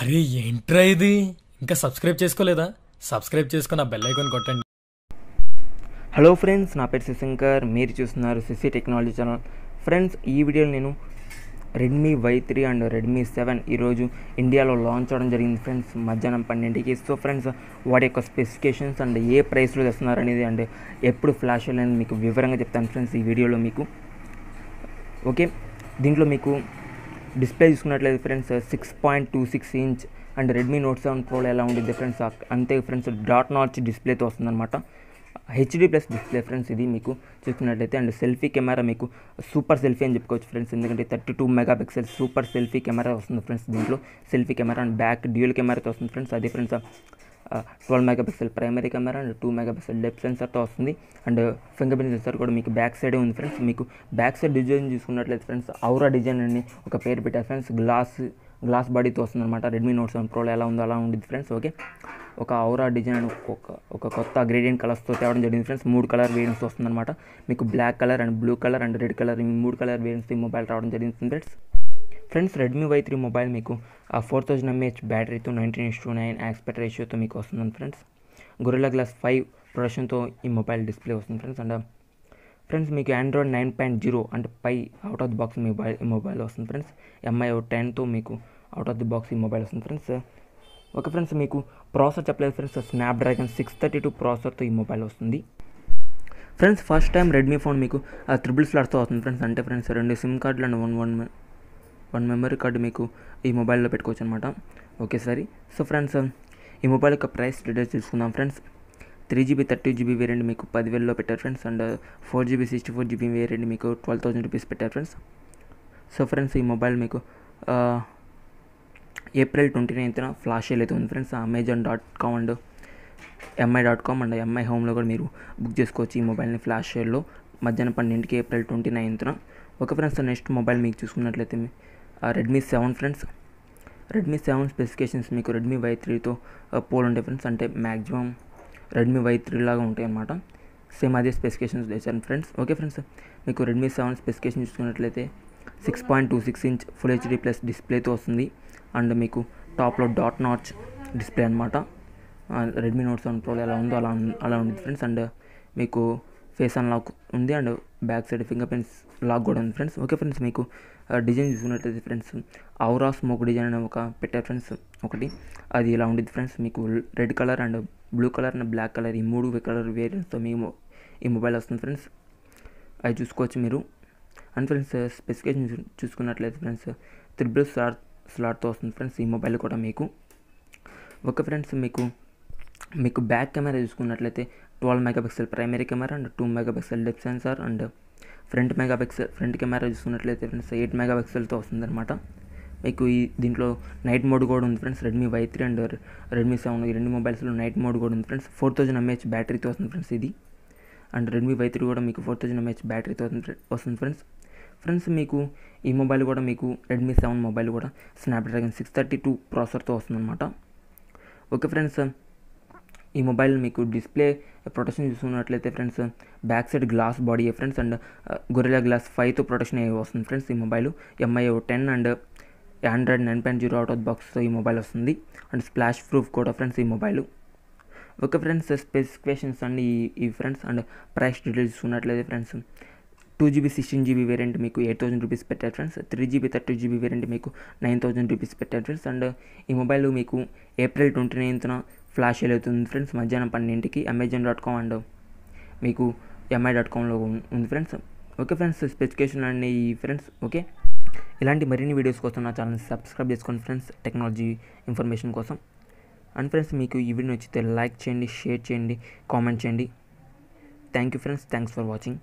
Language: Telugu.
అరే ఏంట్రా ఇది? ఇంకా సబ్స్క్రైబ్ చేసుకోలేదా? సబ్స్క్రైబ్ చేసుకుని ఆ బెల్ ఐకాన్ కొట్టండి. హలో ఫ్రెండ్స్ నా పేరు శిశంకర్ మీరు చూస్తున్నారు సిసి టెక్నాలజీ ఛానల్ ఫ్రెండ్స్ ఈ వీడియోలో నేను Redmi Y three and Redmi seven ఈరోజు ఇండియాలో లాంచ్ అవడం జరిగింది ఫ్రెండ్స్ మధ్యాహ్నం పన్నెండుకి. సో ఫ్రెండ్స్ వాటి యొక్క స్పెసిఫికేషన్స్ అండ్ ఏ ప్రైస్లో తెస్తున్నారు అనేది అండ్ ఎప్పుడు ఫ్లాష్ అనేది మీకు వివరంగా చెప్తాను ఫ్రెండ్స్ ఈ వీడియోలో మీకు. ఓకే దీంట్లో మీకు డిస్ప్లే చూసుకున్నట్లయితే friends six point two six inch and Redmi Note seven ప్రోలో ఎలా ఉంటుంది ఫ్రెండ్స్? అంతే ఫ్రెండ్స్ డాట్ నాచ్ డిస్ప్లేతో వస్తుందన్నమాట. హెచ్డి ప్లస్ డిస్ప్లే ఫ్రెండ్స్ ఇది మీకు చూసుకున్నట్లయితే. అండ్ సెల్ఫీ కెమెరా మీకు సూపర్ సెల్ఫీ అని చెప్పుకోవచ్చు ఫ్రెండ్స్. ఎందుకంటే thirty two mega pixel super selfie camera వస్తుంది ఫ్రెండ్స్ దీంట్లో. Selfie camera and back dual కెమెరాతో వస్తుంది ఫ్రెండ్స్. అదే friends twelve mega pixel primary camera and two megapixel depth సెన్సర్తో వస్తుంది. అండ్ ఫింగర్ ప్రింట్ సెన్సర్ కూడా మీకు బ్యాక్ సైడే ఉంది ఫ్రెండ్స్ మీకు బ్యాక్ సైడ్ డిజైన్ చూసుకున్నట్లయితే ఫ్రెండ్స్ ఔరా డిజైన్ అని ఒక పేరు పెట్టారు ఫ్రెండ్స్ గ్లాస్ గ్లాస్ బాడీతో వస్తుంది అనమాట రెడ్మీ నోట్ సెవెన్ ప్రోలో ఎలా ఉందో అలా ఉండింది ఫ్రెండ్స్ ఓకే ఒక ఔరా డిజైన్ అని ఒక ఒక కొత్త గ్రేడియంట్ కలర్స్తో తేవడం జరిగింది ఫ్రెండ్స్ మూడు కలర్ వేరియంట్స్ వస్తుందన్నమాట. మీకు black colour and blue colour and red colour ఈ మూడు కలర్ వేరియంట్స్ ఈ మొబైల్ రావడం జరిగింది friends friends Redmi Y three mobile మీకు four thousand mAh బ్యాటరీతో nineteen is to nine aspect రేషియోతో మీకు వస్తుంది ఫ్రెండ్స్ గొరిల్లా గ్లాస్ ఫైవ్ ప్రొడక్షన్తో ఈ మొబైల్ డిస్ప్లే వస్తుంది ఫ్రెండ్స్ అండ్ ఫ్రెండ్స్ మీకు ఆండ్రాయిడ్ నైన్ పాయింట్ జీరో అంటే Pie out of the box mobile ఈ మొబైల్ వస్తుంది ఫ్రెండ్స్ ఎంఐ టెన్తో మీకు అవుట్ ఆఫ్ ది బాక్స్ ఈ మొబైల్ వస్తుంది ఫ్రెండ్స్ ఓకే ఫ్రెండ్స్ మీకు ప్రాసెసర్ చెప్పలేదు friends Snapdragon six thirty two ప్రాసెసర్తో ఈ మొబైల్ వస్తుంది. Friends first time Redmi phone మీకు త్రిబుల్ స్లాట్తో వస్తుంది ఫ్రెండ్స్ అంటే ఫ్రెండ్స్ రెండు సిమ్ కార్డులు and one one one memory card మీకు ఈ మొబైల్లో పెట్టుకోవచ్చు అనమాట ఓకే సరే. సో ఫ్రెండ్స్ ఈ మొబైల్ యొక్క ప్రైస్ డీటెయిల్స్ తెలుసుకుందాం friends. Three GB thirty GB variant మీకు పదివేలలో పెట్టారు friends. And four GB sixty four GB variant మీకు ట్వెల్వ్ థౌసండ్ రూపీస్ పెట్టారు ఫ్రెండ్స్. సో ఫ్రెండ్స్ ఈ మొబైల్ మీకు ఏప్రిల్ ట్వంటీ నైన్త్న ఫ్లాష్ సేల్ అయితే ఉంది friends. Amazon dot com and MI dot com and MI హోమ్లో కూడా మీరు బుక్ చేసుకోవచ్చు ఈ మొబైల్ని ఫ్లాష్ సేల్లో మధ్యాహ్నం పన్నెండుకి ఏప్రిల్ ట్వంటీ నైన్త్న. ఓకే ఫ్రెండ్స్ నెక్స్ట్ మొబైల్ మీకు చూసుకున్నట్లయితే Redmi seven friends Redmi seven specifications మీకు రెడ్మీ వై త్రీతో పోల్ ఉండే ఫ్రెండ్స్ అంటే మ్యాక్సిమం రెడ్మీ వై త్రీ లాగా ఉంటాయి అన్నమాట సేమ్ అదే స్పెసిఫికేషన్స్ చేశాను ఫ్రెండ్స్ ఓకే ఫ్రెండ్స్ మీకు రెడ్మీ సెవెన్ స్పెసిఫికేషన్ చూసుకున్నట్లయితే six point two six inch full HD plus డిస్ప్లేతో వస్తుంది. అండ్ మీకు టాప్లో డాట్ నాచ్ డిస్ప్లే అనమాట రెడ్మీ నోట్ సెవెన్ ప్రోలో ఎలా ఉందో అలా అలా ఉంది ఫ్రెండ్స్ అండ్ మీకు ఫేస్ అన్లాక్ ఉంది and back side finger prints lock కూడా ఉంది ఫ్రెండ్స్. ఓకే ఫ్రెండ్స్ మీకు డిజైన్ చూసుకున్నట్లయితే ఫ్రెండ్స్ ఔరా స్మోక్ డిజైన్ అనే ఒక పెట్టారు ఫ్రెండ్స్ ఒకటి. అది ఇలా ఉండేది ఫ్రెండ్స్ మీకు red colour and blue colour and black colour ఈ మూడు కలర్ వేరియంట్స్తో మీ ఈ మొబైల్ వస్తుంది ఫ్రెండ్స్. అవి చూసుకోవచ్చు మీరు. అండ్ ఫ్రెండ్స్ స్పెసిఫికేషన్ చూసుకున్నట్లయితే ఫ్రెండ్స్ త్రిబుల్ స్లాట్ స్లాట్తో వస్తుంది ఫ్రెండ్స్ ఈ మొబైల్ కూడా మీకు. ఓకే ఫ్రెండ్స్ మీకు మీకు బ్యాక్ కెమెరా చూసుకున్నట్లయితే twelve megapixel primary camera and two megapixel depth sensor and front megapixel front camera చూసుకున్నట్లయితే ఫ్రెండ్స్ ఎయిట్ మెగాపిక్సెల్తో వస్తుందన్నమాట. మీకు ఈ దీంట్లో నైట్ మోడ్ కూడా ఉంది friends Redmi Y three and Redmi seven ఈ రెండు మొబైల్స్లో నైట్ మోడ్ కూడా ఉంది ఫ్రెండ్స్ ఫోర్ థౌజండ్ ఎంఏహెచ్ బ్యాటరీతో వస్తుంది ఫ్రెండ్స్ ఇది. అండ్ రెడ్మీ వై త్రీ కూడా మీకు ఫోర్ థౌజండ్ ఎంఏహెచ్ బ్యాటరీతో వస్తుంది ఫ్రెండ్స్ ఫ్రెండ్స్ మీకు ఈ మొబైల్ కూడా మీకు రెడ్మీ సెవెన్ మొబైల్ కూడా స్నాప్డ్రాగన్ సిక్స్ థర్టీ టూ ప్రాసెసర్తో వస్తుందన్నమాట. ఓకే ఫ్రెండ్స్ ఈ మొబైల్ మీకు డిస్ప్లే ప్రొటెక్షన్ చూసుకున్నట్లయితే friends back side glass body friends and gorilla glass ఫైవ్తో protection వస్తుంది ఫ్రెండ్స్ ఈ mobile. MI ten and android nine point zero out of బాక్స్తో ఈ మొబైల్ వస్తుంది. అండ్ స్ప్లాష్ ప్రూఫ్ కూడా ఫ్రెండ్స్ ఈ mobile. Okay friends specifications and ఈ ఈ ఫ్రెండ్స్ అండ్ ప్రైస్ డీటెయిల్స్ చూసుకున్నట్లయితే friends two GB sixteen GB variant మీకు ఎయిట్ థౌసండ్ రూపీస్ పెట్టారు friends. Three GB thirty GB variant మీకు నైన్ థౌసండ్ రూపీస్ పెట్టారు ఫ్రెండ్స్. అండ్ ఈ మొబైల్ మీకు ఏప్రిల్ ట్వంటీ నైన్త్న ఫ్లాష్ సేల్ అవుతుంది ఫ్రెండ్స్. మధ్యాహ్నం పన్నెండింటికి అమెజాన్ డాట్ కామ్ అండ్. మీకు ఎంఐ డాట్ కామ్లో ఉంది ఫ్రెండ్స్. ఓకే ఫ్రెండ్స్ స్పెసిఫికేషన్ అండి ఈ ఫ్రెండ్స్ ఓకే? ఇలాంటి మరిన్ని వీడియోస్ కోసం నా ఛానల్ సబ్స్క్రైబ్ చేసుకోండి ఫ్రెండ్స్ టెక్నాలజీ ఇన్ఫర్మేషన్ కోసం. అండ్ ఫ్రెండ్స్ మీకు ఈ వీడియో నచ్చితే లైక్ చేయండి షేర్ చేయండి కామెంట్ చేయండి. Thank you friends thanks for watching